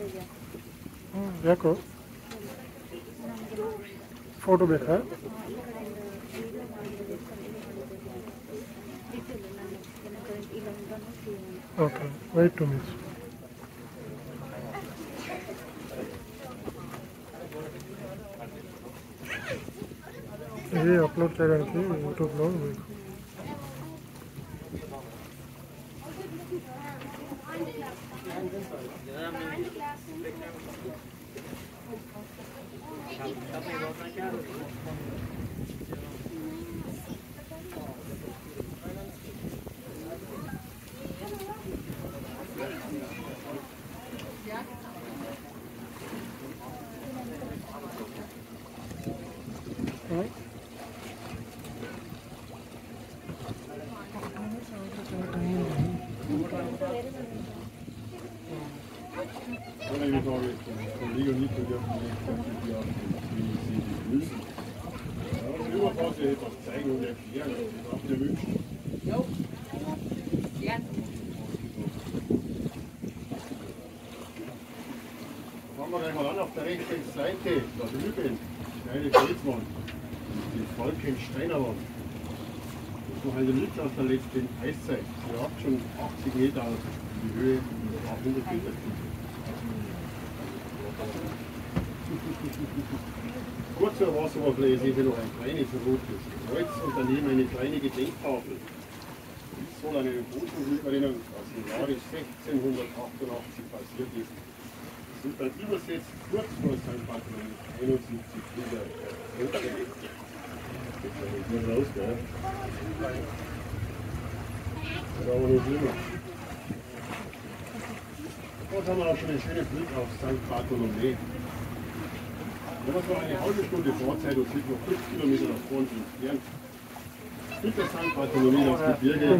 my hand. ಹ್ಮ್, ಯಾಕೋ ಫೋಟೋ ಬೇಕಾ okay wait two minutes ఇది అప్లోడ్ చేయడానికి యూట్యూబ్లో మీకు Yeah. Ich sage, von Liga nicht dürfen wir wie sie das müssen. Ja, und überfahrt sie etwas zeigen und erklären, was ihr wünscht. Fangen wir gleich mal an auf der rechten Seite, da drüben, kleine Felswand, die Falkensteinerwand. Das ist noch eine Licht aus der letzten Eiszeit. Sie hat schon 80 Meter in die Höhe und 800 Meter. Kurz zur Wasseroberfläche ich noch ein kleines rotes Kreuz und daneben eine kleine Gedenktafel. Dies soll an eine Bodenüberrennung aus dem Jahre 1688 passiert ist. Es sind dann übersetzt kurz vor St. Patron 71 Kinder zurückgelegt. Geht ja nicht mehr raus, gell? Das aber noch schlimmer. Dort haben wir auch schon einen schönen Blick auf St. Bartholomä. Wenn man so eine halbe Stunde Fahrzeit und sind noch 5 Kilometer nach vorne entfernt, hinter St. Bartholomä das Gebirge, ja,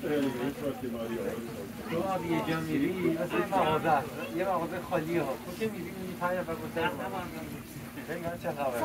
ja, die Grenzwarte Maria تو آب یه جا میری مثل مغازه یه مغازه خالیه ها تو که میری میری پنج نفر گفتن خیلی چه خبره